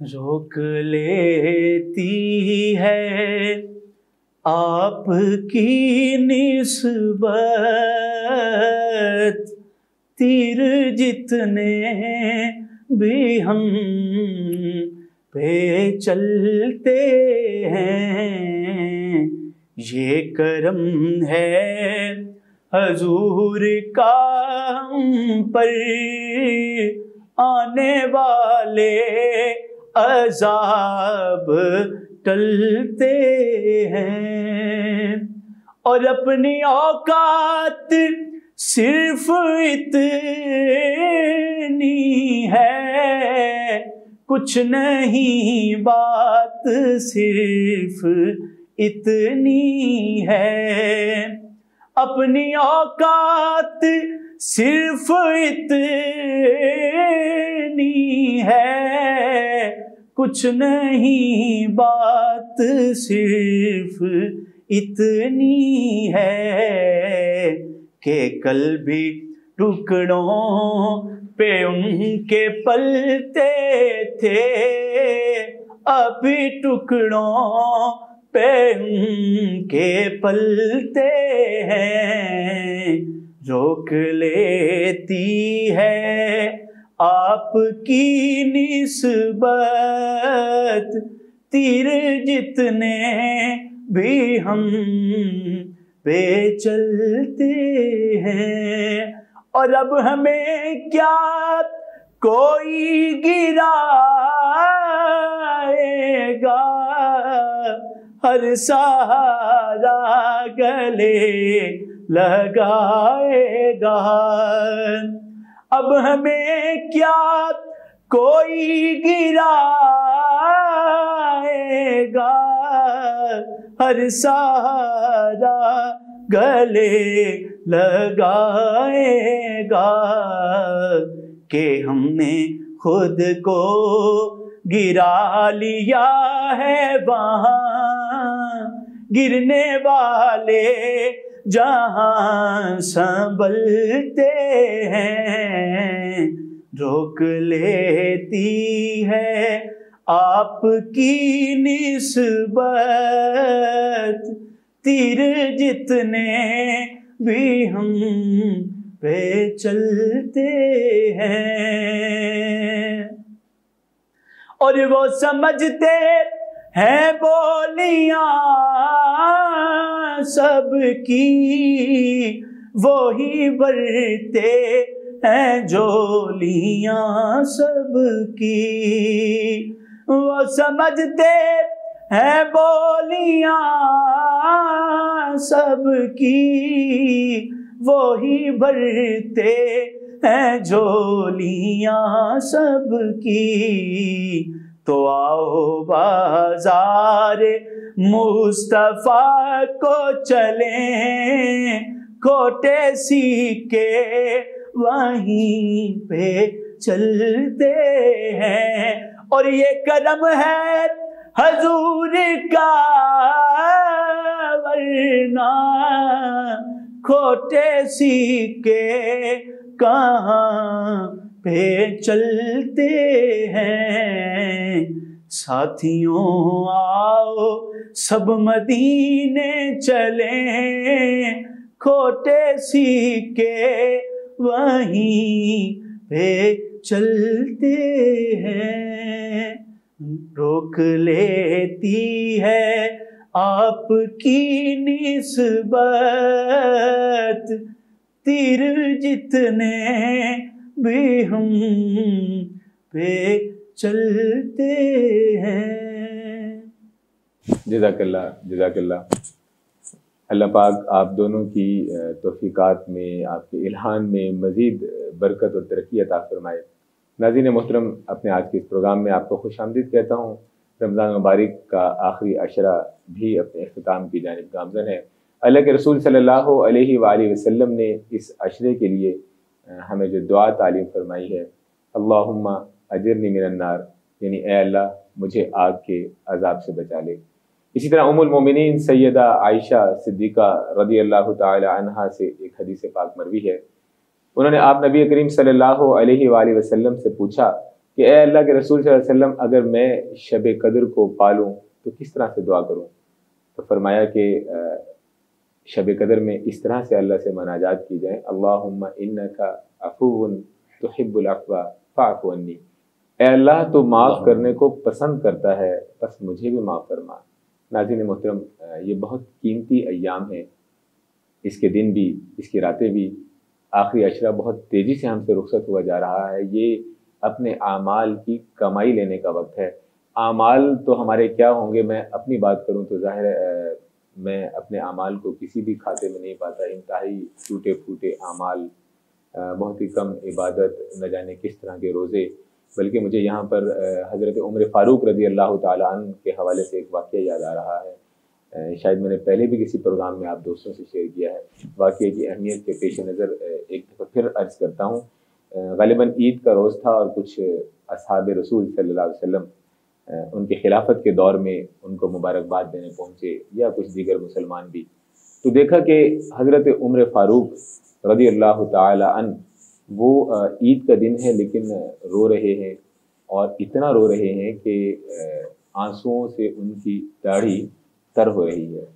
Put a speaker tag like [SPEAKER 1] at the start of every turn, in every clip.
[SPEAKER 1] रोक लेती है आपकी निस्बत। तीर जितने भी हम पे चलते हैं, ये करम है हजूर का हम पर। आने वाले अजाब टलते हैं। और अपनी औकात सिर्फ़ इतनी है। कुछ नहीं बात सिर्फ़ इतनी है। अपनी औकात सिर्फ़ इतनी है। कुछ नहीं बात सिर्फ़ इतनी है कि कल भी टुकड़ों पे उनके पलते थे। अभी टुकड़ों पे उनके पलते हैं, रोक लेती है आपकी निस्बत तीर जितने भी हम पे चलते हैं। और अब हमें क्या कोई गिराएगा? हर सहारा गले लगाएगा। अब हमें क्या कोई गिराएगा? हर सारा गले लगाएगा के हमने खुद को गिरा लिया है वहाँ। गिरने वाले जहाँ संभलते हैं, रोक लेती है आपकी निस्बत। तीर जितने भी हम पे चलते हैं, और वो समझते हैं बोलियाँ। सबकी वो ही बरते हैं जोलियाँ सबकी। वो समझते हैं बोलियाँ वो ही भरते हैं झोलियाँ सबकी। तो आओ बाज़ार मुस्तफ़ा को चले, कोटे सीके वहीं पे चलते हैं। और ये कदम है हजूर का, वरना खोटे सीके कहाँ पे चलते हैं। साथियों, आओ सब मदीने चले खोटे सीके वहीं पे चलते हैं। रोक लेती है आपकी निस्बत, तिर जितने भी हम पे चलते हैं।
[SPEAKER 2] जजाकल्ला जजाकल्ला अल्लाह पाक आप दोनों की तोफ़ीक़ात में, आपके इल्हान में मज़ीद बरकत और तरक्की अता फ़रमाए। नाजिन मोहतरम, अपने आज के इस प्रोग्राम में आपको खुश आमदीद कहता हूँ। रमज़ान मुबारक का आखिरी अशरा भी अपने अख्ताम की जानब गामजन है। अल्लाह के रसूल अलैहि वसल्लम ने इस अशरे के लिए हमें जो दुआ तालीम फरमाई है, अल्लाहुम्मा अजरनी मिनन्नार, यानी अल्लाह, मुझे आग के अजाब से बचा ले। इसी तरह उमुल मोमिनीन सैदा आयशा सिद्दीक़ा रदी अल्लाह तहा से एक हदीस पाक मरवी है। उन्होंने आप नबी करीम सल्लल्लाहु अलैहि से पूछा कि, ए अल्लाह के रसूल वसल्लम, अगर मैं शब कदर को पालूँ तो किस तरह से दुआ करूँ? तो फरमाया कि शब कदर में इस तरह से अल्लाह से मनाजात की जाए, अल्लाहुम्मा का अफून तुहिब्बुल फ़ाफ़नी ए अल्लाह तो माफ़ करने को पसंद करता है, बस मुझे भी माफ़ फरमा। नाजिन मोहतरम ये बहुत कीमती अयाम है। इसके दिन भी, इसकी रातें भी। आखिरी अशरा बहुत तेज़ी से हमसे रुखसत हुआ जा रहा है। ये अपने आमाल की कमाई लेने का वक्त है। आमाल तो हमारे क्या होंगे? मैं अपनी बात करूँ तो ज़ाहिर मैं अपने आमाल को किसी भी खाते में नहीं पाता। इंतहाई टूटे फूटे आमाल बहुत ही कम इबादत, न जाने किस तरह के रोज़े बल्कि मुझे यहाँ पर हज़रत उम्र फ़ारूक रज़ी अल्लाह तन के हवाले से एक वाक़ याद आ रहा है। शायद मैंने पहले भी किसी प्रोग्राम में आप दोस्तों से शेयर किया है। वाक़े की अहमियत के पेश नज़र एक दफ़ा फिर अर्ज़ करता हूँ। गालिबा ईद का रोज़ था और कुछ असहाब रसूल अलैहि वसल्लम उनके खिलाफत के दौर में उनको मुबारकबाद देने पहुँचे या कुछ दीगर मुसलमान भी। तो देखा कि हज़रत उम्र फ़ारूक रदी अल्लाह तन वो ईद का दिन है, लेकिन रो रहे हैं और इतना रो रहे हैं कि आंसुओं से उनकी दाढ़ी तर हो रही है।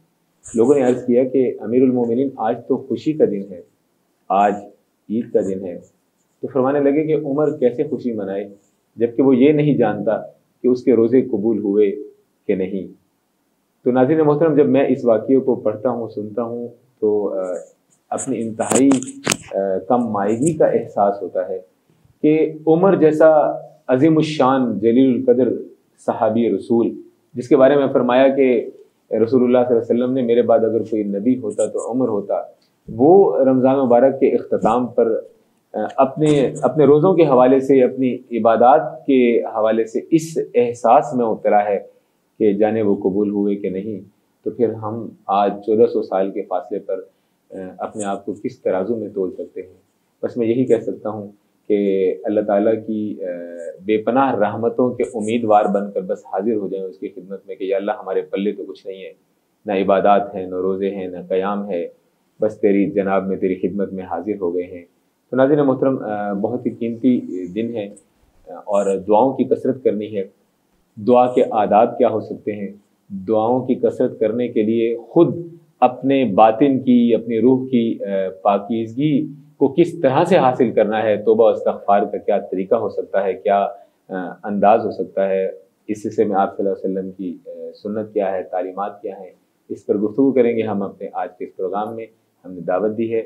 [SPEAKER 2] लोगों ने अर्ज़ किया कि, अमीरुल आज तो खुशी का दिन है, आज ईद का दिन है। तो फरमाने लगे कि उमर कैसे खुशी मनाए, जबकि वो ये नहीं जानता कि उसके रोज़े कबूल हुए कि नहीं। तो नाजिन मोहतरम जब मैं इस वाक्य को पढ़ता हूँ, सुनता हूँ तो अपनी इंतहाई कम मायगी का एहसास होता है कि उमर जैसा अजीम शान जलील कदर सहाबी रसूल, जिसके बारे में फरमाया कि अलैहि वसल्लम ने मेरे बाद अगर कोई नबी होता तो उमर होता, वो रमज़ान मुबारक के अख्ताम पर अपने अपने रोज़ों के हवाले से, अपनी इबादत के हवाले से इस एहसास में उतरा है कि जाने वो कबूल हुए कि नहीं। तो फिर हम आज चौदह सौ साल के फासले पर अपने आप को किस तराजू में तोल सकते हैं। बस मैं यही कह सकता हूँ कि अल्लाह ताला की बेपनाह रहमतों के उम्मीदवार बनकर बस हाजिर हो जाएँ उसकी खिदमत में कि अल्लाह हमारे पल्ले तो कुछ नहीं है। ना इबादत है, न रोज़े हैं, ना क़याम है। बस तेरी जनाब में, तेरी खिदमत में हाजिर हो गए हैं। तो नाजिन मोहतरम बहुत ही कीमती दिन है, और दुआओं की कसरत करनी है। दुआ के आदाब क्या हो सकते हैं? दुआओं की कसरत करने के लिए खुद अपने बातिन की, अपनी रूह की पाकिजगी को किस तरह से हासिल करना है? तोबा और इस्तगफार का क्या तरीका हो सकता है? क्या अंदाज हो सकता है? इस सिलसिले में आप वसल्लम की सुन्नत क्या है? तालीमात क्या है? इस पर गुफ्तु करेंगे हम अपने आज के इस प्रोग्राम में। हमने दावत दी है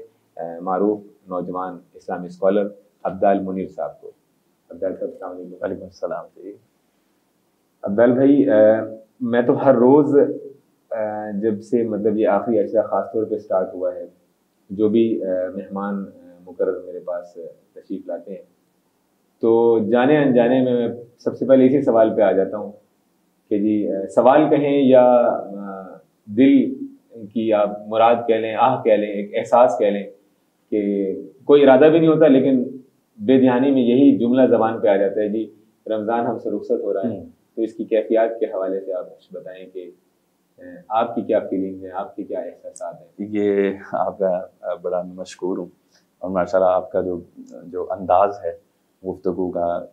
[SPEAKER 2] मरूफ नौजवान इस्लामी स्कॉलर अब्दाल मुनीर साहब को। अब्दाल साहब अब्दाल भाई मैं तो हर रोज़ जब से मतलब ये आखिरी अरसा ख़ास तौर पे स्टार्ट हुआ है जो भी मेहमान मुकर मेरे पास तशरीफ़ लाते हैं तो जाने अनजाने में मैं सबसे पहले इसी सवाल पे आ जाता हूँ कि जी सवाल कहें या दिल की आप मुराद कह लें आह कह लें एक एहसास कह लें कि कोई इरादा भी नहीं होता लेकिन बेध्यानी में यही जुमला ज़बान पे आ जाता है जी रमज़ान हमसे रुखसत हो रहा है। तो इसकी कैफियत के हवाले से आप कुछ बताएँ कि आपकी क्या फीलिंग है? आपके क्या एहसास हैं?
[SPEAKER 3] ये आपका बड़ा मशहूर हूँ। और माशाल्लाह आपका जो जो अंदाज है गुफ्तु का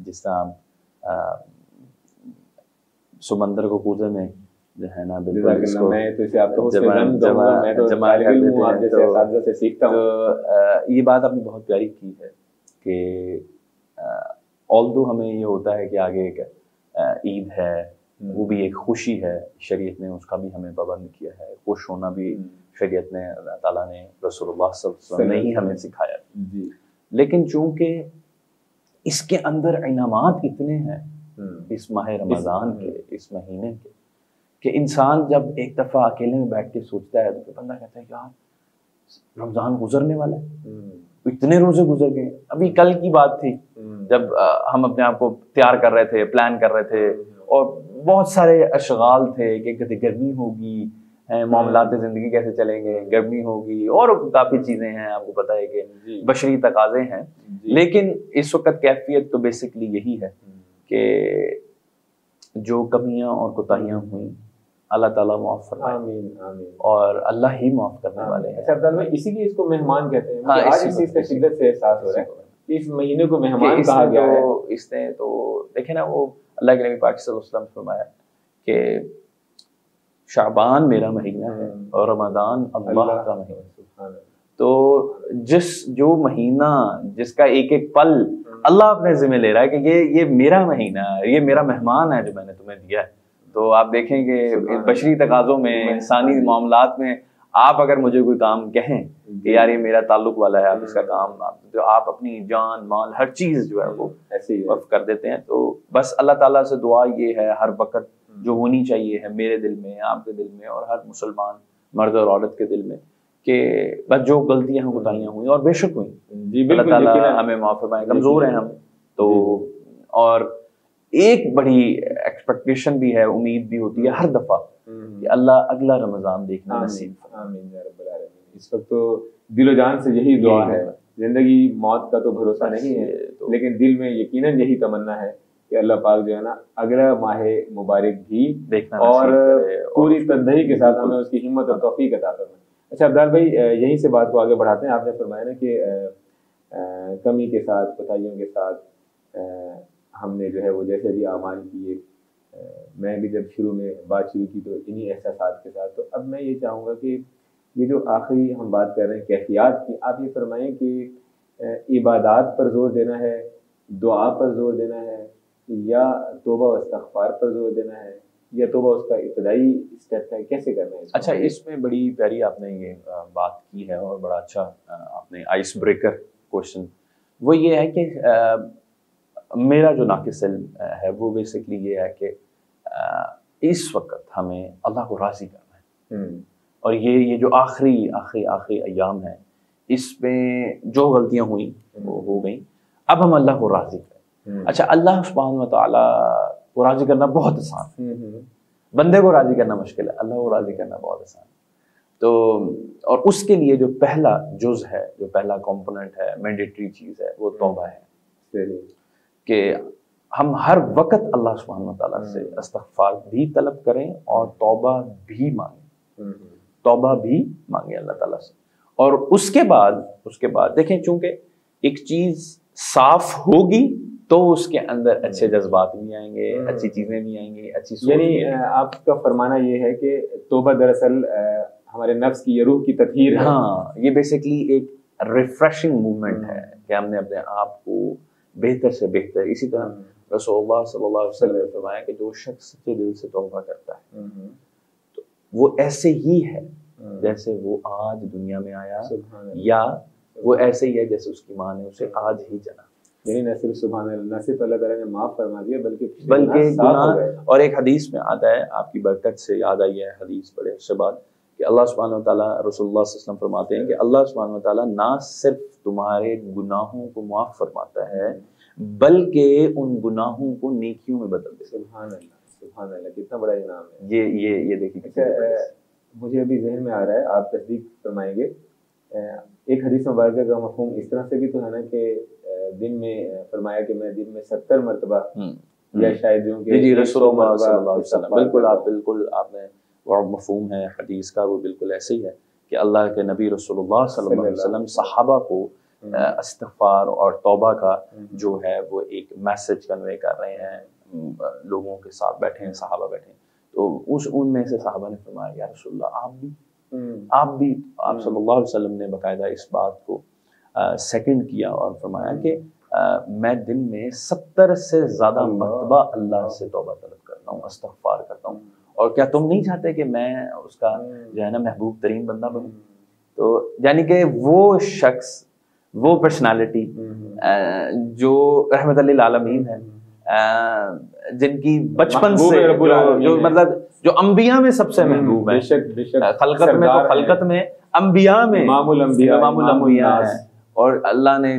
[SPEAKER 3] जिस तरह आप समंदर को कूदे में जो है ना बिल्कुल इसको
[SPEAKER 2] मैं तो इसे आपको
[SPEAKER 3] जमा-
[SPEAKER 2] तो
[SPEAKER 3] तो-
[SPEAKER 2] सीखता हूँ।
[SPEAKER 3] तो ये बात आपने बहुत प्यारी की है कि ऑल दो हमें ये होता है कि आगे एक ईद है वो भी एक खुशी है शरीयत ने उसका भी हमें पाबंद किया है। खुश होना भी शरीयत ने अल्लाह ताला ने वसल्लम ने ही हमें सिखाया।
[SPEAKER 2] जी।
[SPEAKER 3] लेकिन चूँकि इसके अंदर इनामात इतने हैं
[SPEAKER 2] हम्म,
[SPEAKER 3] इस माह रमज़ान के इस महीने के कि इंसान जब एक दफ़ा अकेले में बैठ के सोचता है तो बंदा कहता है यार रमज़ान गुजरने वाला है।
[SPEAKER 2] हम्म,
[SPEAKER 3] इतने रोज़े गुजर गए। अभी कल की बात थी
[SPEAKER 2] हम्म,
[SPEAKER 3] जब हम अपने आप को तैयार कर रहे थे प्लान कर रहे थे और बहुत सारे अशगाल थे कि गर्मी होगी मामला ज़िंदगी कैसे चलेंगे गर्मी होगी और काफ़ी चीज़ें हैं आपको पता है कि बशरी तकाजे हैं। लेकिन इस वक्त कैफियत तो बेसिकली यही है
[SPEAKER 2] हम्म,
[SPEAKER 3] कि जो कमियाँ और कोताहियाँ हुई अल्लाह ताला माफ़ फरमाए।
[SPEAKER 2] आमीन आमीन।
[SPEAKER 3] और अल्लाह ही माफ़ करने वाले
[SPEAKER 2] अच्छा
[SPEAKER 3] हैं
[SPEAKER 2] अब्दाल भाई इसीलिए इसको मेहमान कहते हैं।
[SPEAKER 3] हाँ,
[SPEAKER 2] आज
[SPEAKER 3] इसी
[SPEAKER 2] इस
[SPEAKER 3] को-
[SPEAKER 2] का
[SPEAKER 3] इसी
[SPEAKER 2] शिद्दत से एहसास हो रहा है इस महीने को मेहमान कहा गया है।
[SPEAKER 3] तो इसने तो देखे ना वो अल्लाह के नबी पाक वसल्लम ने फरमाया कि शाबान मेरा महीना है
[SPEAKER 2] हम्म।
[SPEAKER 3] और रमज़ान अल्लाह का महीना है। तो जिस जो महीना जिसका एक एक पल अल्लाह अपने जिम्मे ले रहा है कि ये ये मेरा महीना है ये मेरा मेहमान है जो मैंने तुम्हें दिया है। तो आप देखेंगे
[SPEAKER 2] सुभान
[SPEAKER 3] बशरी तकाजों में इंसानी मामला में आप अगर मुझे कोई काम कहें कि यार ये मेरा ताल्लुक वाला है आप इसका काम आप जो आप अपनी जान माल हर चीज़ जो है वो
[SPEAKER 2] ऐसे ही
[SPEAKER 3] कर देते हैं तो बस अल्लाह ताला से दुआ ये है हर वक्त जो होनी चाहिए है मेरे दिल में आपके दिल में और हर मुसलमान मर्द और औरत के दिल में कि बस जो गलतियाँ हैं कोताहियाँ हुई और बेशक हुई।
[SPEAKER 2] जी
[SPEAKER 3] अल्लाह ताला हमें माफ़ फरमाए कमज़ोर हैं हम तो और एक बड़ी एक्सपेक्टेशन भी है उम्मीद भी होती है हर दफ़ा।
[SPEAKER 2] हम्म,
[SPEAKER 3] कि अल्लाह अगला रमज़ान देखना नसीब
[SPEAKER 2] आमीन आमीन या रब्बल आलमीन। इस वक्त तो दिलो जान से यही दुआ है। ज़िंदगी मौत का तो भरोसा नहीं है
[SPEAKER 3] तो
[SPEAKER 2] लेकिन दिल में यकीनन यही तमन्ना है कि अल्लाह पाक जो है ना अगला माह मुबारक भी
[SPEAKER 3] देखना
[SPEAKER 2] और पूरी तनदही के साथ हमें उसकी हिम्मत और तौफीक अता फरमाए। अच्छा अब्दाल भाई यहीं से बात को आगे बढ़ाते हैं। आपने फरमाया ना कि कमी के साथ कोताहियों के साथ हमने जो है वो जैसे भी आमान किए मैं भी जब शुरू में बात शुरू की तो इन्हीं एहसास के साथ तो अब मैं ये चाहूँगा कि ये जो आखिरी हम बात कर रहे हैं कैफियात की आप ये फरमाएँ कि इबादात पर ज़ोर देना है दुआ पर ज़ोर देना है या तोबा व इस्तगफार पर ज़ोर देना है या तोबा उसका इब्तदाई स्टेप है कैसे करना है?
[SPEAKER 3] अच्छा इसमें बड़ी प्यारी आपने ये बात की है और बड़ा अच्छा आपने आइस ब्रेकर क्वेश्चन वो ये है कि मेरा जो नाकिस है वो बेसिकली ये है कि इस वक्त हमें अल्लाह को राज़ी करना है।
[SPEAKER 2] हम्म,
[SPEAKER 3] और ये ये जो आखिरी आखिरी आखिरी अयाम है इसमें जो गलतियाँ हुई वो हो गई। अब हम अल्लाह को राज़ी करें।
[SPEAKER 2] हम्म,
[SPEAKER 3] अच्छा अल्लाह सुब्हान को राज़ी करना बहुत आसान है।
[SPEAKER 2] हम्म, हम्म,
[SPEAKER 3] बंदे को राज़ी करना मुश्किल है अल्लाह को राज़ी करना बहुत आसान है। तो और उसके लिए जो पहला जुज है जो पहला कंपोनेंट है मैंडेटरी चीज़ है वो तोबा है। कि हम हर वक्त अल्लाह सुब्हान व तआला से
[SPEAKER 2] हम्म।
[SPEAKER 3] भी तलब करें और तौबा भी मांगें
[SPEAKER 2] हम्म, हम्म,
[SPEAKER 3] तौबा भी मांगे अल्लाह ताला से और उसके बाद उसके बाद देखें चूँकि एक चीज़ साफ़ होगी तो उसके अंदर अच्छे जज्बात भी आएँगे। अच्छी चीज़ें भी आएँगी अच्छी सोच
[SPEAKER 2] यानी आपका फरमाना ये है कि तोबा दरअसल हमारे नफ्स की ये रूह की तथहीर है
[SPEAKER 3] ये बेसिकली एक रिफ्रेशिंग मूवमेंट। है कि हमने अपने आप को बेहतर से बेहतर। इसी तरह
[SPEAKER 2] हम्म,
[SPEAKER 3] रसूलुल्लाह सल्लल्लाहु अलैहि वसल्लम ने फरमाया कि जो शख्स सच्चे दिल से तौबा करता है
[SPEAKER 2] हम्म,
[SPEAKER 3] वो ऐसे ही है
[SPEAKER 2] हम्म,
[SPEAKER 3] जैसे वो आज दुनिया में आया या वो ऐसे ही है जैसे उसकी माँ ने उसे आज ही जना।
[SPEAKER 2] यानी न सिर्फ़ न सिर्फ़ अल्लाह ताला ने माफ़ फरमा दिया बल्कि
[SPEAKER 3] बल्कि
[SPEAKER 2] गुनाह।
[SPEAKER 3] और एक हदीस में आता है आपकी बरकत से याद आई है हदीस पढ़े उसके बाद कि अल्लाह सल्लल्लाहु अलैहि वसल्लम फरमाते हैं कि अल्लाह सुब्हानहू व तआला ना सिर्फ़ तुम्हारे गुनाहों को माफ़ फरमाता है बल्कि उन गुनाहों को नेकियों में बदल देता
[SPEAKER 2] अल्लाह कितना बड़ा इनाम है।
[SPEAKER 3] ये ये ये देखिए
[SPEAKER 2] अच्छा मुझे अभी जहन में आ रहा है आप तस्दीक फरमाएँगे। एक हदीस मुबारक का मफहूम इस तरह से भी तो है ना कि दिन में फरमाया कि मैं दिन में सत्तर मरतबा
[SPEAKER 3] हम्म,
[SPEAKER 2] या
[SPEAKER 3] हम्म।
[SPEAKER 2] शायद यूँ कि
[SPEAKER 3] जी जी
[SPEAKER 2] 100
[SPEAKER 3] रसूलुल्लाह
[SPEAKER 2] मरतबा
[SPEAKER 3] सल्लल्लाहु अलैहि वसल्लम।
[SPEAKER 2] इस्तग़फ़ार
[SPEAKER 3] बिल्कुल आप। बिल्कुल आपने वो मफहूम है हदीस का वो बिल्कुल ऐसे ही है कि अल्लाह के नबी रसूलुल्लाह सल्लल्लाहु अलैहि वसल्लम। सहाबा को इस्तगफार और तोबा का
[SPEAKER 2] हम्म,
[SPEAKER 3] जो है वो एक मैसेज कन्वे कर रहे हैं लोगों के साथ बैठे हैं सहाबा बैठे हैं। तो उस उनमें से सहाबा ने फरमाया या रसूलुल्लाह आप भी
[SPEAKER 2] हम्म,
[SPEAKER 3] आप भी आप
[SPEAKER 2] हम्म।
[SPEAKER 3] सल्लल्लाहु अलैहि वसल्लम ने बकायदा इस बात को सेकंड किया और फरमाया कि मैं दिन में सत्तर से ज़्यादा। मरतबा अल्लाह से तोबा तलब करता हूँ इस्तगफार करता हूँ। और क्या तुम नहीं चाहते कि मैं उसका जो है ना महबूब तरीन बंदा बनूं? तो यानी कि वो शख्स वो पर्सनालिटी
[SPEAKER 2] हम्म,
[SPEAKER 3] जो रहमत आलमीन है जिनकी बचपन से जो, जो मतलब जो अंबिया में सबसे महबूब है। खलकत में तो खलकत में अंबिया में
[SPEAKER 2] मामूल अंबिया, मामूल
[SPEAKER 3] है। और अल्लाह ने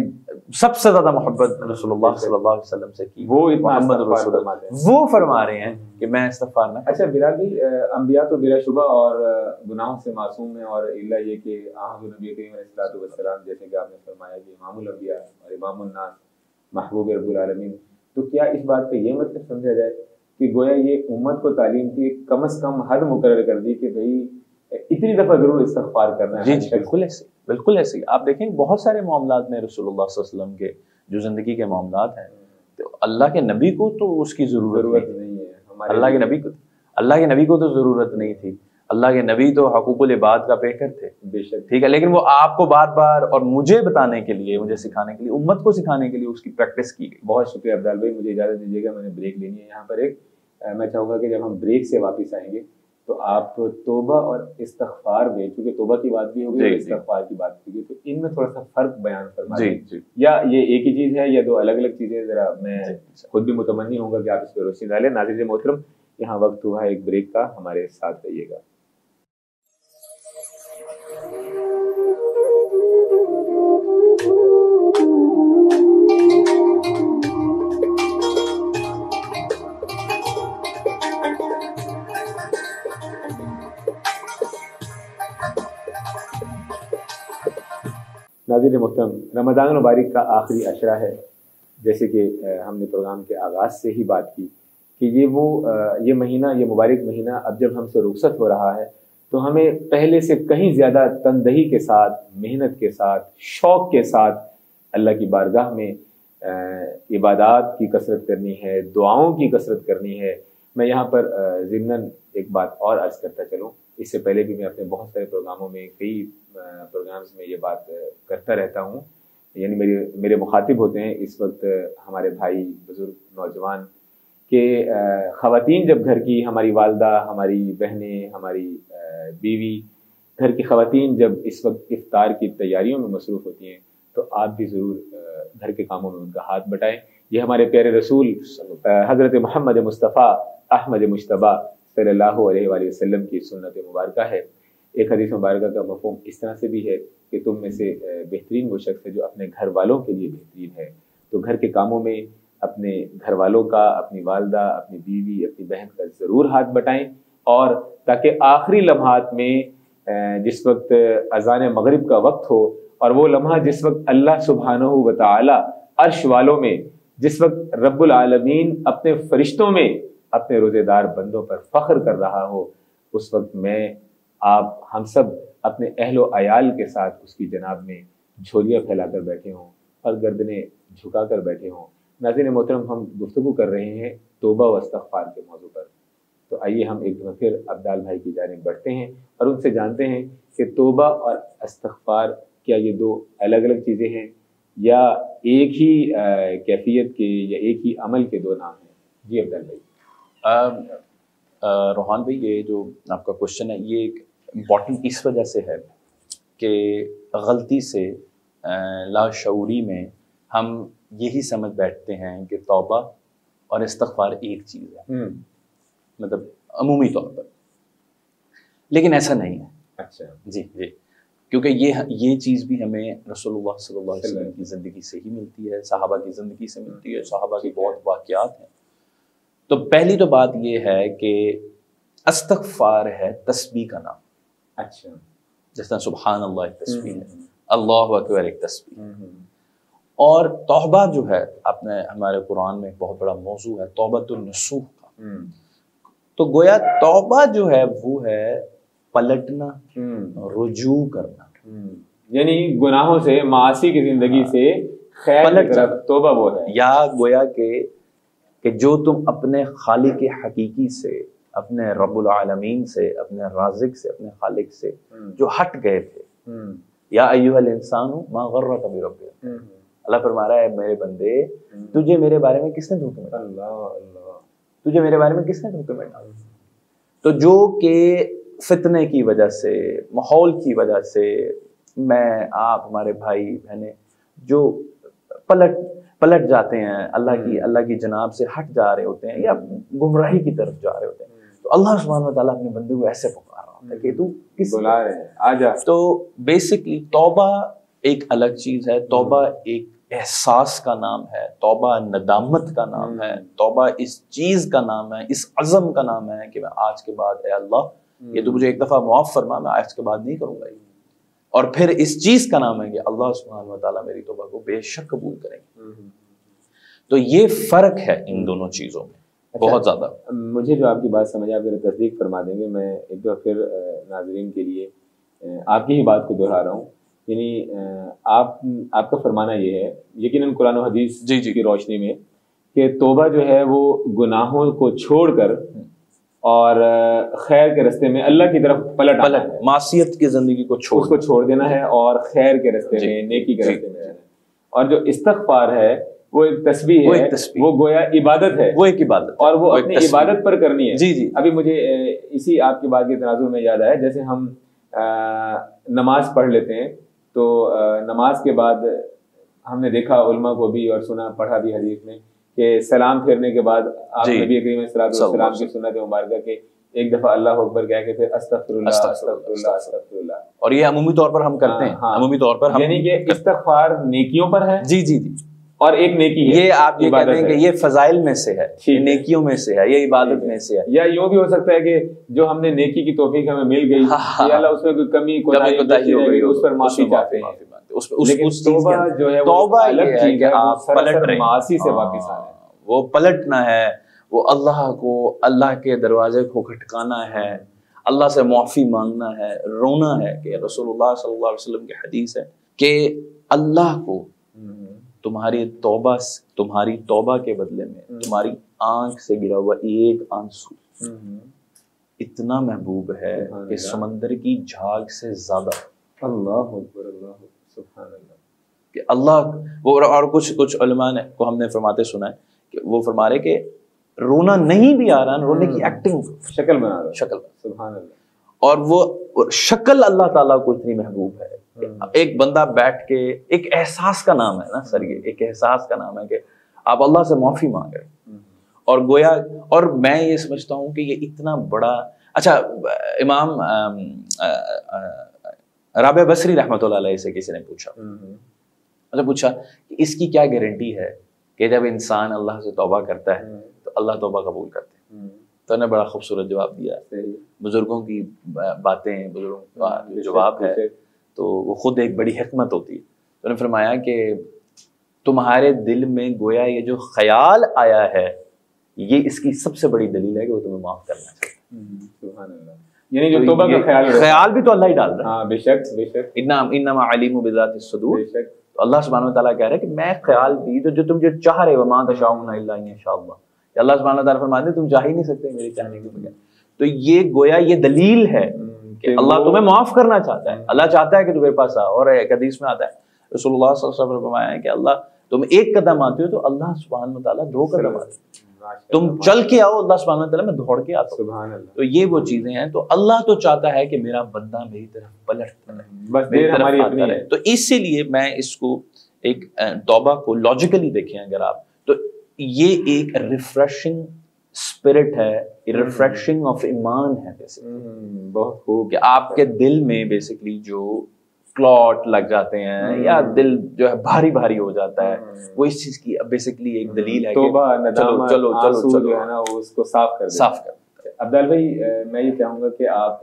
[SPEAKER 3] सबसे ज़्यादा मोहब्बत रसूलुल्लाह सल्लल्लाहु अलैहि वसल्लम से की।
[SPEAKER 2] वो
[SPEAKER 3] मोहम्मद। वो फरमा रहे हैं कि मैं इस्तगफार ना
[SPEAKER 2] अच्छा बिलाल भाई अ, अंबिया तो बिलाशुबा और अ, गुनाहों से मासूम है और इल्ला ये कि आहमद नबी करीम अलैहिस्सलातु जैसे कि आपने फरमाया कि इमामुल अंबिया और इमामुल नास महबूब रब्बुल आलमीन। तो क्या इस बात का ये मतलब समझा जाए कि गोया ये उम्मत को तालीम की कम अज कम हद मुकर कर दी कि भाई इतनी दफ़ा ज़रूर इस्तगफार करना है।
[SPEAKER 3] जी जी बिल्कुल ऐसे बिल्कुल ऐसे। ही। आप देखें बहुत सारे मामला में रसूलुल्लाह सल्लल्लाहु के जो ज़िंदगी के मामला हैं तो अल्लाह के नबी को तो उसकी ज़रूरत नहीं
[SPEAKER 2] है। हमारे
[SPEAKER 3] अल्लाह के नबी को अल्लाह के नबी को तो ज़रूरत नहीं थी। अल्लाह के नबी तो हकूकुल इबाद का पेकर थे।
[SPEAKER 2] बेशक।
[SPEAKER 3] ठीक है लेकिन वो आपको बार बार और मुझे बताने के लिए मुझे सिखाने के लिए उम्मत को सिखाने के लिए उसकी प्रैक्टिस की गई।
[SPEAKER 2] बहुत शुक्रिया अब्दाल भाई मुझे इजाज़त दीजिएगा मैंने ब्रेक लेनी है। यहाँ पर एक मैं चाहूँगा कि जब हम ब्रेक से वापस आएँगे तो आप तोबा और इस्तार में क्योंकि तोबा की बात भी होगी
[SPEAKER 3] जी।
[SPEAKER 2] की बात भी होगी तो इनमें थोड़ा सा फ़र्क बयान फरमा या ये एक ही चीज़ है या दो अलग अलग चीज़ें ज़रा मैं खुद भी मुतमनी होगा कि आप इस पर रोशनी डालें। नाजिर मोहतरम यहाँ वक्त हुआ है एक ब्रेक का हमारे साथ रहिएगा। नाजिर मोहतरम रमज़ान मुबारक का आखिरी अशरा है। जैसे कि हमने प्रोग्राम के आगाज़ से ही बात की कि ये वो ये महीना, ये मुबारक महीना अब जब हमसे रुखसत हो रहा है तो हमें पहले से कहीं ज़्यादा तनदही के साथ, मेहनत के साथ, शौक़ के साथ अल्लाह की बारगाह में इबादात की कसरत करनी है, दुआओं की कसरत करनी है। मैं यहाँ पर ज़िमनन एक बात और अर्ज़ करता चलूँ। इससे पहले भी मैं अपने बहुत सारे प्रोग्रामों में कई प्रोग्राम्स में ये बात करता रहता हूँ। यानी मेरे मेरे मुखातिब होते हैं इस वक्त हमारे भाई बुज़ुर्ग नौजवान कि ख़वातीन जब घर की हमारी वालदा, हमारी बहनें, हमारी बीवी, घर की ख़वातीन जब इस वक्त इफ्तार की तैयारियों में मसरूफ़ होती हैं तो आप भी ज़रूर घर के कामों में उनका हाथ बटाएँ। ये हमारे प्यारे रसूल हज़रत महमद मुस्तफ़ा अहमद मुशतबा सल्लल्लाहु अलैहि की सुन्नत मुबारक है। एक हदीस मुबारक का मफहूम इस तरह से भी है कि तुम में से बेहतरीन वो शख्स है जो अपने घर वालों के लिए बेहतरीन है। तो घर के कामों में अपने घर वालों का, अपनी वालदा, अपनी बीवी, अपनी बहन का ज़रूर हाथ बटाएँ और ताकि आखिरी लम्हात में जिस वक्त अजान मगरिब का वक्त हो और वो लम्हा जिस वक्त अल्लाह सुबहानहु व अर्श वालों में, जिस वक्त रब्बुल आलमीन अपने फरिश्तों में अपने रोज़ेदार बंदों पर फ़ख्र कर रहा हो, उस वक्त मैं आप, हम सब अपने अहलो अयाल के साथ उसकी जनाब में झोलियाँ फैलाकर बैठे हों और गर्दनें झुका कर बैठे हों। नाजिन मोहतरम, हम गुफ्तु कर रहे हैं तोबा व इस्तग़फ़ार के मौजू पर। तो आइए हम एक दफ़ा फिर अब्दाल भाई की जानब बढ़ते हैं और उनसे जानते हैं कि तोबा और इस्तग़फ़ार क्या ये दो अलग अलग चीज़ें हैं या एक ही कैफियत के या एक ही अमल के दो नाम हैं? जी अब्दाल भाई।
[SPEAKER 3] रोहान भाई, ये जो आपका क्वेश्चन है, ये एक इंपॉर्टेंट इस वजह से है कि गलती से लाशूरी में हम यही समझ बैठते हैं कि तौबा और इस्तग़फ़ार एक चीज़ है।
[SPEAKER 2] हम्म,
[SPEAKER 3] मतलब अमूमी तौर पर। लेकिन ऐसा नहीं है।
[SPEAKER 2] अच्छा।
[SPEAKER 3] जी। जी। क्योंकि ये ये चीज़ भी हमें रसूलुल्लाह सल्लल्लाहु अलैहि वसल्लम की ज़िंदगी से ही मिलती है सहाबा की ज़िंदगी से मिलती है सहाबा के बहुत वाक़यात हैं। तो पहली तो बात ये है कि अस्तगफार है तस्बीह का नाम।
[SPEAKER 2] अच्छा
[SPEAKER 3] जिस तरह सुबहान अल्लाह एक तस्बीह है
[SPEAKER 2] हम्म,
[SPEAKER 3] अल्लाह अकबर एक तस्बीह
[SPEAKER 2] हम्म,
[SPEAKER 3] और तौबा जो है आपने हमारे कुरान में एक बहुत बड़ा मौजू है तौबतुलनसूह का।
[SPEAKER 2] हम्म,
[SPEAKER 3] तो गोया तौबा जो है वो है पलटना रुजू करना।
[SPEAKER 2] यानी गुनाहों से मासी की ज़िंदगी से खैर तरफ़ तोबा वो है।
[SPEAKER 3] या गोया के कि जो तुम अपने खाली के हकीकी से अपने रब्बुल आलमीन से अपने राजिक से अपने खालिक से
[SPEAKER 2] हम्म,
[SPEAKER 3] जो हट गए थे।
[SPEAKER 2] हम्म,
[SPEAKER 3] या अयुहल इंसान माँ गर्र कभी रब्बिक।
[SPEAKER 2] हम्म,
[SPEAKER 3] अल्लाह फरमा रहा है मेरे बंदे। तुझे मेरे बारे में किसने धोखे में
[SPEAKER 2] अल्लाह अल्लाह।
[SPEAKER 3] तुझे मेरे बारे में किसने धोखे में डाला? तो जो कि फितने की वजह से माहौल की वजह से मैं आप हमारे भाई बहने जो पलट पलट जाते हैं अल्लाह की। अल्लाह की जनाब से हट जा रहे होते हैं या गुमराही की तरफ़ जा रहे होते हैं तो अल्लाह सुब्हानहू व तआला अपने बंदे को ऐसे पुकार रहा होता है कि तू किस
[SPEAKER 2] बुला रहे हैं। आजा
[SPEAKER 3] तो बेसिकली तौबा एक अलग चीज़ है तौबा एक एहसास का नाम है तौबा नदामत का नाम है
[SPEAKER 2] हम्म।
[SPEAKER 3] तौबा इस चीज़ का नाम है इस अज़म का नाम है कि मैं आज के बाद ए अल्लाह ये तो मुझे एक दफ़ा मुआफ फरमा मैं आज के बाद नहीं करूँगा ये। और फिर इस चीज़ का नाम है कि अल्लाह सुब्हानहू व तआला मेरी तोबा को बेशक कबूल करेंगे।
[SPEAKER 2] हम्म।
[SPEAKER 3] तो ये फ़र्क है इन दोनों चीज़ों में।
[SPEAKER 2] अच्छा।
[SPEAKER 3] बहुत ज़्यादा।
[SPEAKER 2] मुझे जो आपकी बात समझ आप जरा तस्दीक फरमा देंगे। मैं एक बार फिर नाजरीन के लिए आपकी ही बात को दोहरा रहा हूँ। यानी आप आपका फरमाना ये है यकीन कुरान हदीस
[SPEAKER 3] जी, जी।
[SPEAKER 2] की रोशनी में कि तोबा जो है वो गुनाहों को छोड़कर और खैर के रास्ते में अल्लाह की तरफ़ पलट
[SPEAKER 3] पलट मासियत की ज़िंदगी को छोड़
[SPEAKER 2] उसको छोड़ देना है और खैर के रास्ते में नेकी के रास्ते में है। और जो इस्तगफार है वो एक तस्वीर
[SPEAKER 3] वो
[SPEAKER 2] है
[SPEAKER 3] एक।
[SPEAKER 2] वो गोया इबादत है।
[SPEAKER 3] वो एक इबादत।
[SPEAKER 2] और वो
[SPEAKER 3] एक
[SPEAKER 2] अपनी इबादत पर करनी है।
[SPEAKER 3] जी जी।
[SPEAKER 2] अभी मुझे इसी आपकी बात के तनाजुर में याद आया जैसे हम अ, नमाज़ पढ़ लेते हैं तो अ, नमाज़ के बाद हमने देखा उलमा को भी और सुना पढ़ा भी हदीस में कि सलाम फेरने के बाद आप
[SPEAKER 3] जी।
[SPEAKER 2] नबी करीम सलाम की सुन्नत मुबारक के एक दफ़ा अल्लाह अकबर कह के फिर
[SPEAKER 3] और ये अमूमी तौर पर हम करते हैं
[SPEAKER 2] हाँ।
[SPEAKER 3] अमूमी तौर पर हम
[SPEAKER 2] यानी कि इस्तगफार नेकियों पर है?
[SPEAKER 3] जी जी जी।
[SPEAKER 2] और एक नेकी है।
[SPEAKER 3] ये आप ये कहते हैं कि ये फजाइल में से है ये नेकियों में से है ये इबादत में से है।
[SPEAKER 2] या यूँ भी हो सकता है कि जो हमने नेकी की तौफीक हमें मिल गई
[SPEAKER 3] हाँ, हाँ।
[SPEAKER 2] या अल्लाह उसमें कोई कमी कोताही
[SPEAKER 3] हो गई
[SPEAKER 2] उस पर माफ़ी चाहते हैं।
[SPEAKER 3] माफ़ी हैं। उस उस
[SPEAKER 2] तौबा जो है वो
[SPEAKER 3] तौबा
[SPEAKER 2] अलग
[SPEAKER 3] है
[SPEAKER 2] चीज़ है,
[SPEAKER 3] आप पलट रहे
[SPEAKER 2] मासी से
[SPEAKER 3] हाँ,
[SPEAKER 2] वापिस आ रहे हैं।
[SPEAKER 3] वो पलटना है वो अल्लाह को अल्लाह के दरवाजे को खटकाना है अल्लाह से मुआफ़ी मांगना है रोना है कि अलैहि वसल्लम की हदीस है कि अल्लाह को तुम्हारी तौबा तुम्हारी तौबा के बदले में
[SPEAKER 2] हम्म।
[SPEAKER 3] तुम्हारी आँख से गिरा हुआ एक आँसू इतना महबूब है कि। समंदर की झाग से ज़्यादा
[SPEAKER 2] अल्लाह
[SPEAKER 3] कि अल्लाह वो और- कुछ कुछ ने को हमने फरमाते सुना है कि वो फरमा रहे कि रोना नहीं भी आ रहा रोने की
[SPEAKER 2] हम्म।
[SPEAKER 3] एक्टिंग
[SPEAKER 2] शक्ल बना रहा
[SPEAKER 3] शक्ल और वो शक्ल अल्लाह ताला को इतनी महबूब है
[SPEAKER 2] हम्म।
[SPEAKER 3] एक बंदा बैठ के एक एहसास का नाम है ना सर ये एक एहसास का नाम है कि आप अल्लाह से माफ़ी मांग रहे और गोया और मैं ये समझता हूँ कि ये इतना बड़ा अच्छा इमाम राबे बसरी रहमतुल्लाह अलैह से किसी ने पूछा। मतलब पूछा कि इसकी क्या गारंटी है कि जब इंसान अल्लाह से तौबा करता है तो अल्लाह तौबा कबूल करते हैं। तो उन्होंने बड़ा खूबसूरत जवाब दिया। बुज़ुर्गों की बातें बुज़ुर्गों का जवाब है तो वो खुद एक बड़ी हिकमत होती है। तो उन्होंने फरमाया कि तुम्हारे दिल में गोया ये जो ख्याल आया है ये इसकी सबसे बड़ी दलील है कि वो तुम्हें माफ़ करना चाहिए।
[SPEAKER 2] यानी जो
[SPEAKER 3] तो
[SPEAKER 2] तौबा का ख्याल
[SPEAKER 3] ख्याल भी तो अल्लाह ही डाल रहा है।
[SPEAKER 2] हाँ बेशक बेशक।
[SPEAKER 3] इन्ना इन्नमा अलीम बिजात सदूर।
[SPEAKER 2] बेशक।
[SPEAKER 3] तो अल्लाह सुब्हानहू व तआला कह रहा है कि मैं ख्याल भी तो जो तुम जो चाह रहे हो मा तशाउन इल्ला इंशाअल्लाह अल्लाह। सुब्हानहू व तआला फरमाते तुम चाह ही नहीं सकते मेरे चाहने के बगैर। तो ये गोया ये दलील है।
[SPEAKER 2] हम्म,
[SPEAKER 3] कि अल्लाह तुम्हें माफ़ करना चाहता है। अल्लाह चाहता है कि तुम्हारे पास आ और एक हदीस में आता है। रसूलुल्लाह सल्लल्लाहु अलैहि वसल्लम ने फरमाया है कि अल्लाह तुम एक कदम आते हो तो अल्लाह सुब्हानहू व तआला दो कदम आते हैं। तुम चल के आओ अल्लाह सुब्हानहू व तआला मैं दौड़ के आता हूँ। तो ये वो चीज़ें हैं। तो अल्लाह तो चाहता है कि मेरा बंदा मेरी तरफ़ पलटता रहे
[SPEAKER 2] बस
[SPEAKER 3] मेरी
[SPEAKER 2] हमारी अपनी है।
[SPEAKER 3] तो इसीलिए मैं इसको एक तौबा को लॉजिकली देखें अगर आप। तो ये एक रिफ्रेशिंग स्पिरिट है रिफ्रेशिंग ऑफ़ ईमान है बेसिकली
[SPEAKER 2] हम्म, बहुत खूब।
[SPEAKER 3] कि आपके दिल में बेसिकली जो क्लॉट लग जाते हैं
[SPEAKER 2] हम्म।
[SPEAKER 3] या दिल जो है भारी भारी हो जाता है
[SPEAKER 2] हम्म।
[SPEAKER 3] वो इस चीज़ की बेसिकली एक दलील है
[SPEAKER 2] तोबा
[SPEAKER 3] कि
[SPEAKER 2] नदामा
[SPEAKER 3] चलो चलो चलो।
[SPEAKER 2] जो है ना वो उसको साफ़ कर
[SPEAKER 3] साफ़ कर
[SPEAKER 2] अब्दाल भाई मैं ये चाहूँगा कि आप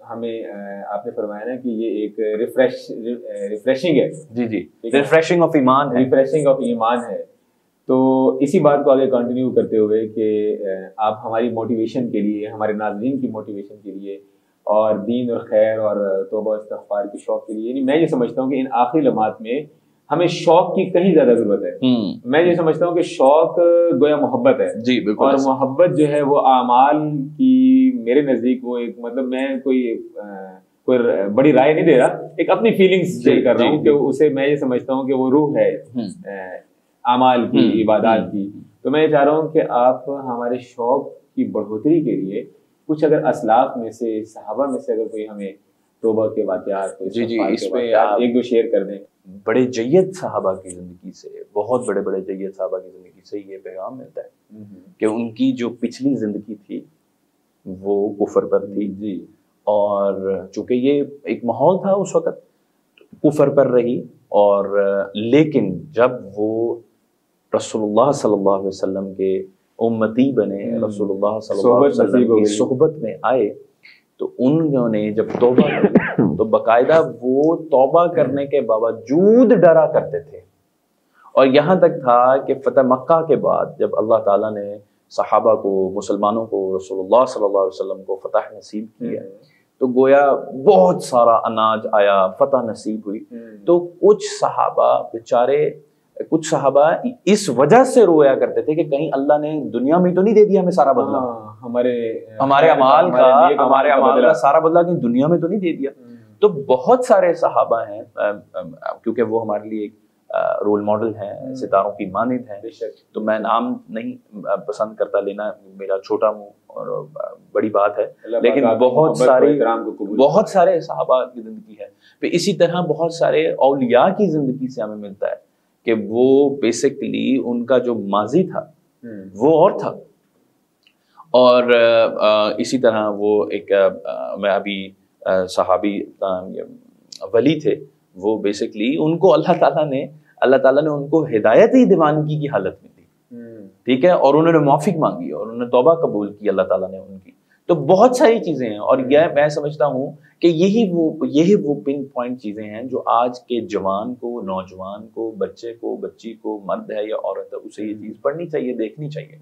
[SPEAKER 2] हमें आपने फरमाया ना कि ये एक रिफ्रेश रिफ्रेशिंग है।
[SPEAKER 3] जी जी। रिफ्रेशिंग ऑफ़ ईमान
[SPEAKER 2] रिफ्रेशिंग ऑफ़ ईमान है। तो इसी बात को आगे कंटिन्यू करते हुए कि आप हमारी मोटिवेशन के लिए हमारे नाजरीन की मोटिवेशन के लिए और दीन और खैर और तोबा इस्तगफार की शौक के लिए यानी मैं ये समझता हूँ कि इन आखिरी लम्हात में हमें शौक की कहीं ज़्यादा ज़रूरत है।
[SPEAKER 3] हम्म।
[SPEAKER 2] मैं ये समझता हूँ कि शौक गोया मोहब्बत है।
[SPEAKER 3] जी बिल्कुल।
[SPEAKER 2] और मोहब्बत जो है वो आमाल की मेरे नज़दीक वो एक मतलब मैं कोई अ, कोई बड़ी राय नहीं दे रहा एक अपनी फीलिंग्स शेयर कर रहा हूँ कि उसे मैं ये समझता हूँ कि वो रूह है।
[SPEAKER 3] हम्म
[SPEAKER 2] अ, आमाल की
[SPEAKER 3] हम्म,
[SPEAKER 2] इबादत
[SPEAKER 3] हम्म,
[SPEAKER 2] की। तो मैं ये चाह रहा हूँ कि आप हमारे शौक की बढ़ोतरी के लिए कुछ अगर असलाफ में से सहाबा में से अगर कोई हमें तोबा के वाकयात
[SPEAKER 3] जी, जी, इसमें आप-
[SPEAKER 2] एक दो शेयर कर दें।
[SPEAKER 3] बड़े जय्यद साहबा की ज़िंदगी से बहुत बड़े बड़े जय्यद साहबा की ज़िंदगी से ये पैगाम मिलता है कि उनकी जो पिछली ज़िंदगी थी वो कुफर पर थी।
[SPEAKER 2] जी।
[SPEAKER 3] और चूँकि ये एक माहौल था उस वक्त कुफर पर रही और लेकिन जब वो रसूलुल्लाह सल्लल्लाहु अलैहि के उम्मती बने
[SPEAKER 2] हम्म।
[SPEAKER 3] रसूलुल्लाह सल्लल्लाहु अलैहि
[SPEAKER 2] सोहबत
[SPEAKER 3] वसल्लम की सोहबत में आए तो उन्होंने जब तौबा की तो बकायदा वो तौबा करने के बावजूद डरा करते थे। और यहाँ तक था कि फतेह मक्का के बाद जब अल्लाह ताला ने सहाबा को मुसलमानों को रसूलुल्लाह सल्लल्लाहु अलैहि को फतह नसीब किया तो गोया बहुत सारा अनाज आया फतह नसीब हुई। तो कुछ सहाबा बेचारे कुछ सहाबा इस वजह से रोया करते थे कि कहीं अल्लाह ने दुनिया में तो नहीं दे दिया हमें सारा बदला।
[SPEAKER 2] हाँ, हमारे
[SPEAKER 3] हमारे अमाल का हमारे अमाल का सारा बदला कहीं दुनिया में तो नहीं दे दिया। तो बहुत सारे सहाबा हैं क्योंकि वो हमारे लिए एक रोल मॉडल हैं सितारों की मानद हैं। तो मैं नाम नहीं पसंद करता लेना मेरा छोटा मुँह और बड़ी बात है। लेकिन बहुत सारी बहुत सारे सहाबा की ज़िंदगी है। फिर इसी तरह बहुत सारे औलिया की ज़िंदगी से हमें मिलता है। कि वो बेसिकली उनका जो माजी था
[SPEAKER 2] हम्म,
[SPEAKER 3] वो और था। और इसी तरह वो एक मैं अभी सहाबी वली थे वो बेसिकली उनको अल्लाह ताला ने अल्लाह ताला ने उनको हिदायत ही दीवानगी की हालत में दी।
[SPEAKER 2] हम्म,
[SPEAKER 3] ठीक है? और उन्होंने माफिक मांगी और उन्होंने तोबा कबूल की अल्लाह ताला ने उनकी। तो बहुत सारी चीज़ें हैं और यह मैं समझता हूँ कि यही वो यही वो पिन पॉइंट चीज़ें हैं जो आज के जवान को नौजवान को बच्चे को बच्ची को मर्द है या औरत है उसे ये चीज़ पढ़नी चाहिए देखनी चाहिए।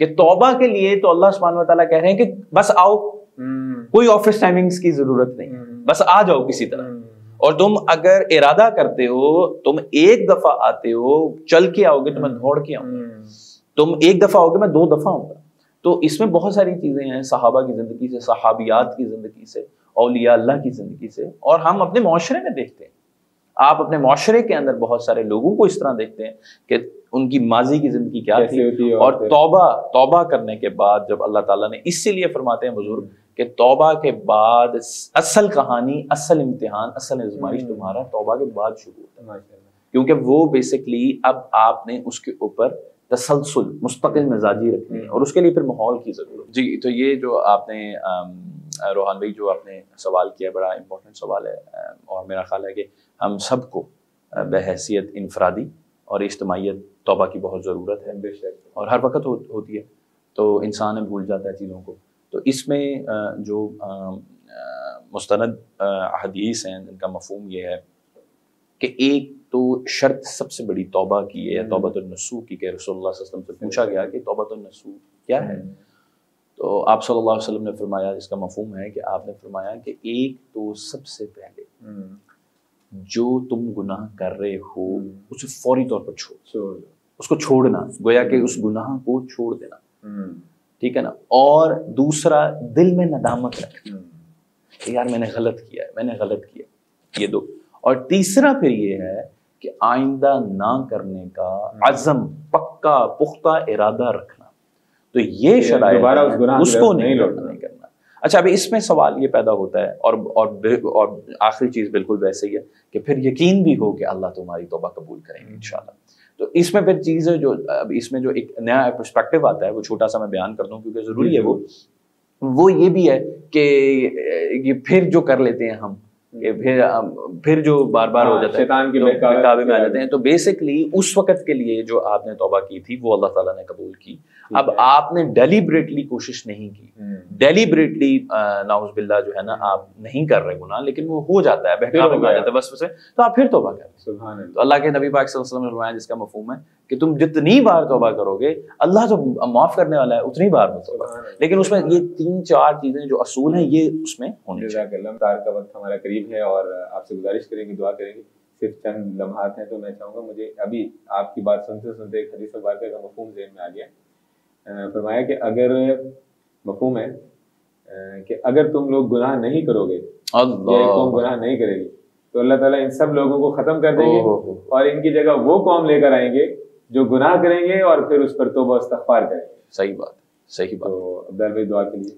[SPEAKER 3] कि तौबा के लिए तो अल्लाह सुब्हानहू व तआला कह रहे हैं कि बस आओ।
[SPEAKER 2] हम्म,
[SPEAKER 3] कोई ऑफ़िस टाइमिंग्स की ज़रूरत नहीं।
[SPEAKER 2] हम्म,
[SPEAKER 3] बस आ जाओ किसी तरह।
[SPEAKER 2] हम्म,
[SPEAKER 3] और तुम अगर इरादा करते हो तुम एक दफ़ा आते हो चल के आओगे तो मैं दौड़ के आऊँगा।
[SPEAKER 2] हम्म,
[SPEAKER 3] तुम एक दफ़ा आओगे मैं दो दफ़ा आऊँगा। तो इसमें बहुत सारी चीज़ें हैं सहाबा की ज़िंदगी से सहाबियात की ज़िंदगी से। औलिया अल्लाह की ज़िंदगी से। और हम अपने माशरे में देखते हैं। आप अपने माशरे के अंदर बहुत सारे लोगों को इस तरह देखते हैं कि उनकी माजी की ज़िंदगी क्या थी और तौबा तौबा करने के बाद जब अल्लाह ताला ने इसीलिए फरमाते हैं बुज़ुर्ग कि तौबा के बाद असल कहानी असल इम्तिहान असल आजमाइश
[SPEAKER 2] हम्म।
[SPEAKER 3] तुम्हारा तौबा के बाद शुरू होता है। क्योंकि वो बेसिकली अब आपने उसके ऊपर तसलसल मुस्तकिल मिजाजी रखनी है और उसके लिए फिर माहौल की ज़रूरत। जी तो ये जो आपने रोहान भाई जो आपने सवाल किया बड़ा इम्पोर्टेंट सवाल है और मेरा ख्याल है कि हम सबको बहैसियत इनफरादी और इज्तमाहीत तोबा की बहुत ज़रूरत है। और हर वक्त हो, होती है। तो इंसान भूल जाता है चीज़ों को। तो इसमें जो अ, हदीस हैं जिनका मफहम ये है कि एक तो शर्त सबसे बड़ी तोबा की है
[SPEAKER 2] हम्म।
[SPEAKER 3] तौबा नसू की कि अलैहि वसल्लम से पूछा गया कि तौबा नसू क्या है? तो आप सल्लल्लाहु अलैहि वसल्लम ने फरमाया इसका मफहूम है कि आपने फरमाया कि एक तो सबसे पहले जो तुम गुनाह कर रहे हो
[SPEAKER 2] हम्म।
[SPEAKER 3] उसे फौरी तौर पर छोड़।
[SPEAKER 2] छोड़
[SPEAKER 3] उसको छोड़ना गोया कि उस गुनाह को छोड़ देना।
[SPEAKER 2] हम्म,
[SPEAKER 3] ठीक है ना? और दूसरा दिल में नदामत रखना
[SPEAKER 2] हम्म,
[SPEAKER 3] कि यार मैंने गलत किया है मैंने गलत किया ये दो। और तीसरा फिर ये है कि आइंदा ना करने का अज़म पक्का पुख्ता इरादा रखना तो ये शराय उसको नहीं लौटना। नहीं करना। अच्छा अभी इसमें सवाल ये पैदा होता है और और और आखिरी चीज़ बिल्कुल वैसे ही है कि फिर यकीन भी हो कि अल्लाह तुम्हारी तोबा कबूल करेंगे इंशाल्लाह। तो इसमें फिर चीज़ है जो अब इसमें जो एक नया पर्सपेक्टिव आता है वो छोटा सा मैं बयान कर दूँ क्योंकि ज़रूरी है वो। वो ये भी है कि ये फिर जो कर लेते हैं हम फिर फिर जो बार बार हो
[SPEAKER 2] हाँ,
[SPEAKER 3] जाता है
[SPEAKER 2] शैतान की
[SPEAKER 3] तो
[SPEAKER 2] बहकावे
[SPEAKER 3] बहकावे में आ जाते हैं। तो बेसिकली उस वक्त के लिए जो आपने तौबा की थी वो अल्लाह ताला ने कबूल की। अब आपने डेलीबरेटली कोशिश नहीं की।
[SPEAKER 2] डेलीबरेटली
[SPEAKER 3] डेलिबरेटली नाउजबिल्ला जो है ना आप नहीं कर रहे गुनाह लेकिन वो हो जाता है बहकावे में आ जाता है बस से तो आप फिर तोबा करें।
[SPEAKER 2] सुभान
[SPEAKER 3] तो
[SPEAKER 2] अल्लाह
[SPEAKER 3] के नबी पाक सल्लल्लाहु अलैहि वसल्लम ने फरमाया जिसका मफहूम है कि तुम जितनी बार तोबा करोगे अल्लाह तो माफ़ करने वाला है उतनी बार में तोबा। लेकिन उसमें ये तीन चार चीज़ें जो असूल हैं ये उसमें होनी चाहिए।
[SPEAKER 2] तार का वक्त हमारा करीब है और आपसे गुजारिश करेंगे दुआ करेंगे। सिर्फ़ चंद लम्हात हैं तो मैं चाहूँगा मुझे अभी आपकी बात सुनते सुनते एक हदीस मुबारक का मफहूम जहन में आ गया। फरमाया कि अगर मफहूम है कि अगर तुम लोग गुनाह नहीं करोगे कौम गुनाह नहीं करेगी तो अल्लाह ताला इन सब लोगों को खत्म कर देंगे और इनकी जगह वो कौम लेकर आएँगे जो गुनाह करेंगे और फिर उस पर तोबा इस्तगफार करेंगे
[SPEAKER 3] सही बात है सही बात
[SPEAKER 2] तो अब्दुल भाई दुआ के लिए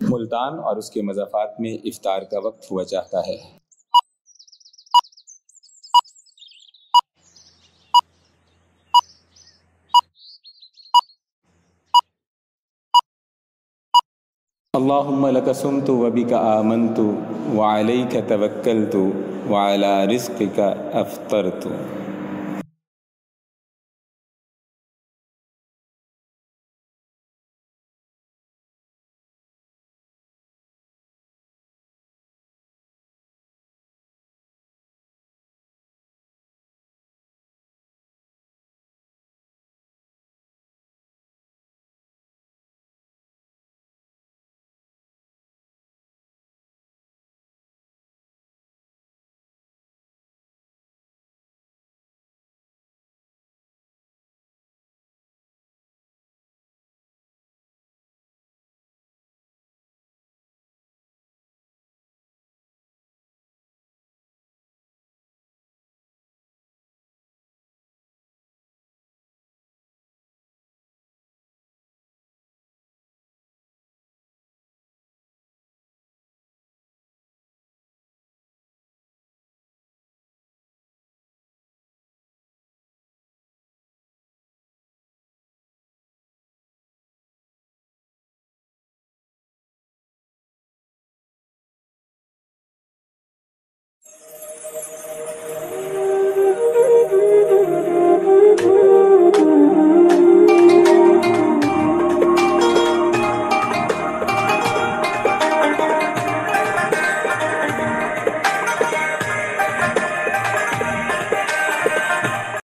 [SPEAKER 4] मुल्तान और उसके मज़ाफ़ात में इफ्तार का वक्त हुआ चाहता है। अल्लाहुम्म लक सुमतु व अलैका तवक्कलतु व अला रिज़्क़िका अफ़्तरतु।